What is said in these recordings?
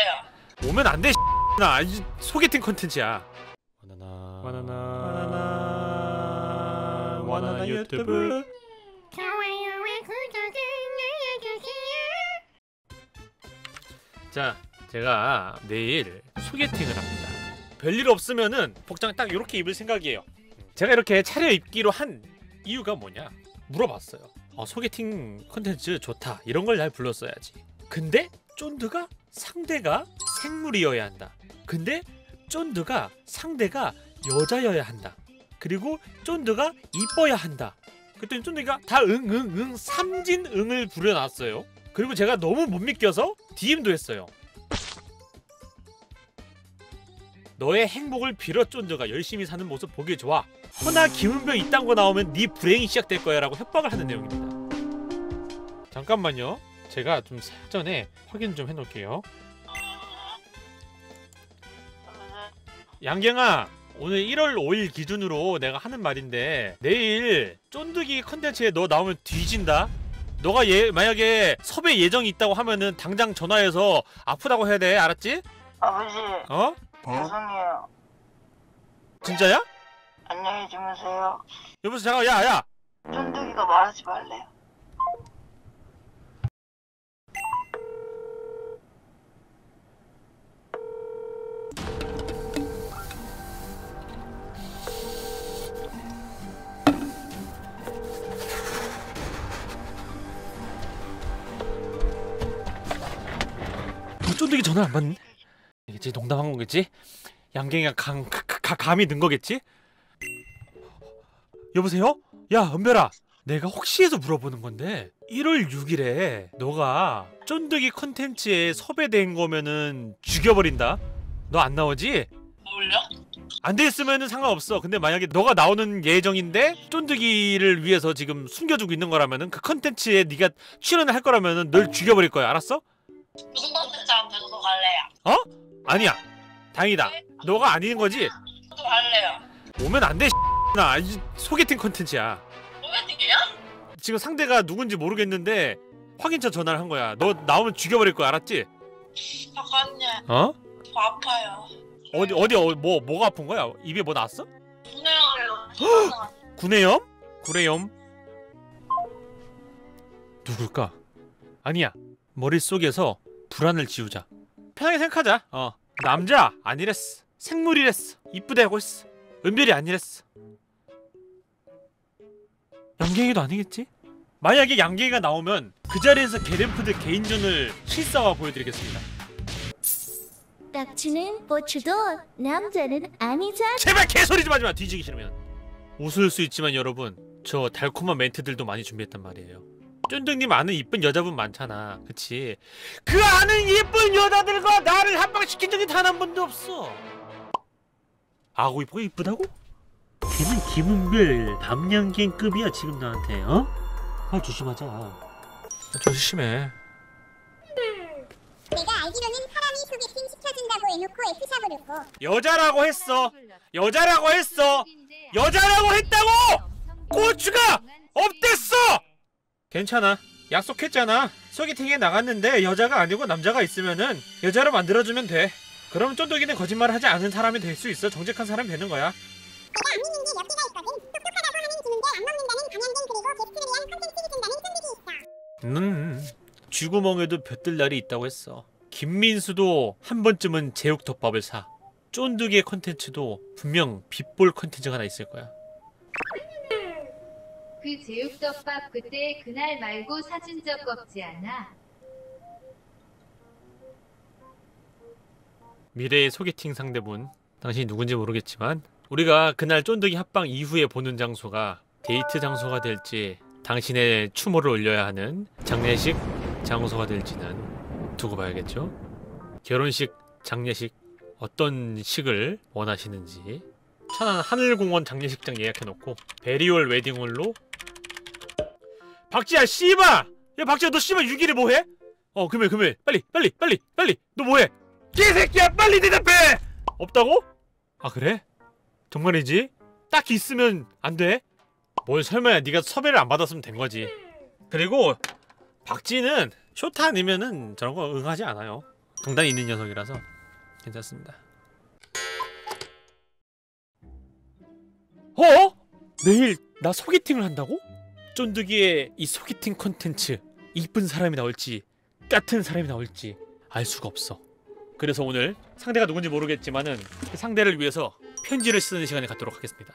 할래요. 오면 안 돼. 나이 소개팅 컨텐츠야. 바나나 바나나 바나나 바나나 유튜브. 좋아요와 구독을 눌러주세요. 자, 제가 내일 소개팅을 합니다. 별일 없으면은 복장 딱 이렇게 입을 생각이에요. 제가 이렇게 차려 입기로 한 이유가 뭐냐? 물어봤어요. 어, 소개팅 컨텐츠 좋다. 이런 걸 날 불렀어야지. 근데 쫀드가 상대가 생물이어야 한다. 근데 쫀드가 상대가 여자여야 한다. 그리고 쫀드가 이뻐야 한다. 그랬더니 쫀드가 다 응응응 삼진응을 부려놨어요. 그리고 제가 너무 못 믿겨서 DM도 했어요. 너의 행복을 빌어 쫀드가 열심히 사는 모습 보기 좋아. 허나 기운병 이딴 거 나오면 네 불행이 시작될 거야 라고 협박을 하는 내용입니다. 잠깐만요. 제가 좀 사전에 확인 좀 해놓을게요. 양갱아, 오늘 1월 5일 기준으로 내가 하는 말인데 내일 쫀득이 컨텐츠에 너 나오면 뒤진다. 너가 얘 만약에 섭외 예정이 있다고 하면은 당장 전화해서 아프다고 해야 돼. 알았지? 아버지, 어? 죄송해요. 진짜야? 안녕히 주무세요. 여보세요. 잠깐 야, 야. 쫀득이가 말하지 말래요. 뭐 쫀득이 전화 안 받네? 이겠지 농담한 거겠지? 양갱이가 강, 가, 가, 감이 는 거겠지? 여보세요? 야 은별아 내가 혹시 해서 물어보는 건데 1월 6일에 너가 쫀득이 컨텐츠에 섭외된 거면은 죽여버린다 너 안 나오지? 뭘요? 안 됐으면은 상관없어 근데 만약에 너가 나오는 예정인데 쫀득이를 위해서 지금 숨겨주고 있는 거라면은 그 컨텐츠에 네가 출연을 할 거라면은 널 죽여버릴 거야 알았어? 무슨 컨텐츠 안 배고도 갈래요. 아니야 다행이다 너가 아닌 거지? 저도 갈래요. 오면 안 돼, 나 소개팅 컨텐츠야. 소개팅이요? 지금 상대가 누군지 모르겠는데 확인차 전화를 한 거야. 너 나오면 죽여버릴 거야, 알았지? 잠깐요. 어? 저 아파요. 어디 어디 어, 뭐 뭐가 아픈 거야? 입에 뭐 났어? 분해요. 구내염? 구내염? 누굴까? 아니야. 머릿속에서 불안을 지우자. 편하게 생각하자. 어. 남자 아니랬어. 생물이랬어. 이쁘다고 했어. 은별이 아니랬어. 양갱이도 아니겠지? 만약에 양갱이가 나오면 그 자리에서 게덴푸드 개인전을 실사화 보여드리겠습니다. 딱지는 고추도 남자는 아니잖아. 제발 개소리 좀 하지 마. 뒤지기 싫으면. 웃을 수 있지만 여러분, 저 달콤한 멘트들도 많이 준비했단 말이에요. 쫀득님 아는 이쁜 여자분 많잖아. 그치? 그 아는 이쁜 여자들과 나를 합방 시킨 적이 단 한 번도 없어. 아고 이쁘고 이쁘다고? 걔는 김은별 밤양갱급이야 지금 나한테 어? 아 조심하자. 조심해. 내가 알기로는 사람이 소개팅 시켜준다고 해놓고 F샵을 했고 여자라고 했어. 여자라고 했어. 여자라고 했다고. 고추가 없댔어. 괜찮아. 약속했잖아. 소개팅에 나갔는데 여자가 아니고 남자가 있으면은 여자로 만들어주면 돼. 그럼 쫀득이는 거짓말을 하지 않은 사람이 될 수 있어. 정직한 사람이 되는 거야. 내가 안 믿는 게 몇 개가 있거든 똑똑하다고 하는 김은별 안 먹는다는 강양갱 그리고 게스트를 위한 컨텐츠 찍어준다는 쫀득이 있어 음, 쥐구멍에도 볕들 날이 있다고 했어. 김민수도 한 번쯤은 제육덮밥을 사. 쫀득이의 컨텐츠도 분명 빛 볼 컨텐츠가 하나 있을 거야. 그 제육덮밥 그때 그날 말고 사준 적 없지 않아? 미래의 소개팅 상대분. 당신이 누군지 모르겠지만 우리가 그날 쫀득이 합방 이후에 보는 장소가 데이트 장소가 될지 당신의 추모를 올려야 하는 장례식 장소가 될지는 두고 봐야겠죠? 결혼식 장례식 어떤 식을 원하시는지. 천안 하늘공원 장례식장 예약해놓고 베리올 웨딩홀로 박지야 씨바 야 박지야 너 씨바 6일에 뭐해? 어 금요일 금요일 빨리 빨리 빨리 빨리 너 뭐해? 개새끼야 빨리 대답해! 없다고? 아 그래? 정말이지? 딱 있으면 안 돼? 뭘 설마야 네가 섭외를 안 받았으면 된 거지 그리고 박지는 쇼타 아니면은 저런 거 응하지 않아요 강단이 있는 녀석이라서 괜찮습니다. 어? 내일 나 소개팅을 한다고? 쫀득이의 이 소개팅 콘텐츠 이쁜 사람이 나올지 같은 사람이 나올지 알 수가 없어. 그래서 오늘 상대가 누군지 모르겠지만은 그 상대를 위해서 편지를 쓰는 시간을 갖도록 하겠습니다.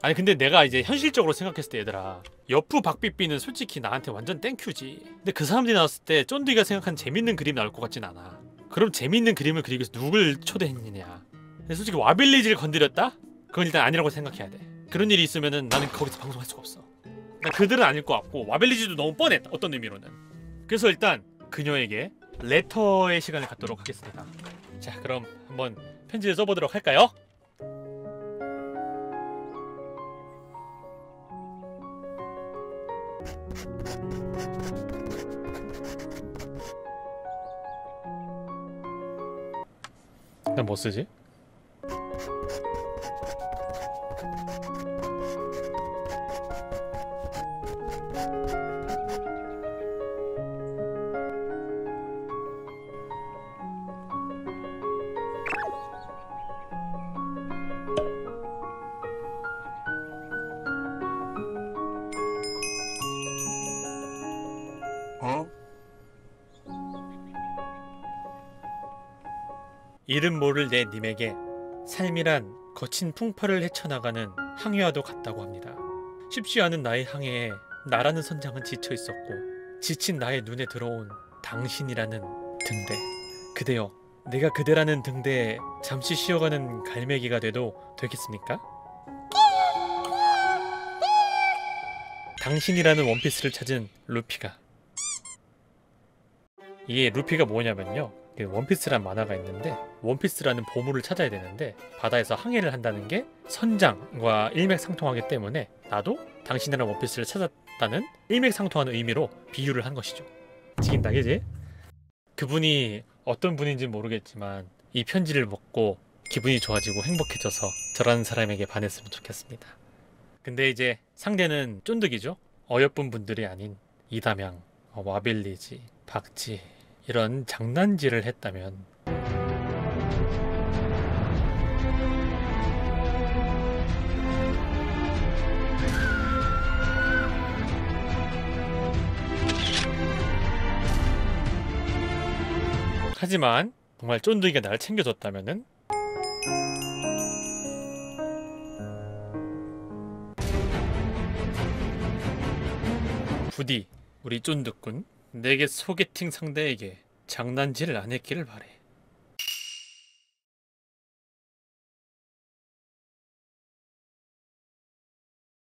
아니 근데 내가 이제 현실적으로 생각했을 때 얘들아 여프 박삐삐는 솔직히 나한테 완전 땡큐지 근데 그 사람들이 나왔을 때 쫀디가 생각한 재밌는 그림 나올 것 같진 않아 그럼 재밌는 그림을 그리기 위해서 누굴 초대했느냐 근데 솔직히 와빌리지를 건드렸다? 그건 일단 아니라고 생각해야 돼 그런 일이 있으면은 나는 거기서 방송할 수가 없어 나 그들은 아닐 것 같고 와빌리지도 너무 뻔했다 어떤 의미로는 그래서 일단 그녀에게 레터의 시간을 갖도록 하겠습니다 자 그럼 한번 편지를 써보도록 할까요? 난 뭐 쓰지? 이름 모를 내 님에게 삶이란 거친 풍파를 헤쳐나가는 항해와도 같다고 합니다. 쉽지 않은 나의 항해에 나라는 선장은 지쳐 있었고 지친 나의 눈에 들어온 당신이라는 등대. 그대여, 내가 그대라는 등대에 잠시 쉬어가는 갈매기가 돼도 되겠습니까? 당신이라는 원피스를 찾은 루피가 이게 루피가 뭐냐면요 그 원피스란 만화가 있는데 원피스라는 보물을 찾아야 되는데 바다에서 항해를 한다는 게 선장과 일맥상통하기 때문에 나도 당신이라는 원피스를 찾았다는 일맥상통하는 의미로 비유를 한 것이죠. 지긴다 그지? 그분이 어떤 분인지 모르겠지만 이 편지를 먹고 기분이 좋아지고 행복해져서 저라는 사람에게 반했으면 좋겠습니다. 근데 이제 상대는 쫀득이죠? 어여쁜 분들이 아닌 이담양, 어, 와빌리지, 박지 이런 장난질을 했다면. 하지만 정말 쫀득이가 날 챙겨줬다면은? 부디 우리 쫀득군 내게 소개팅 상대에게 장난질을 안 했기를 바래.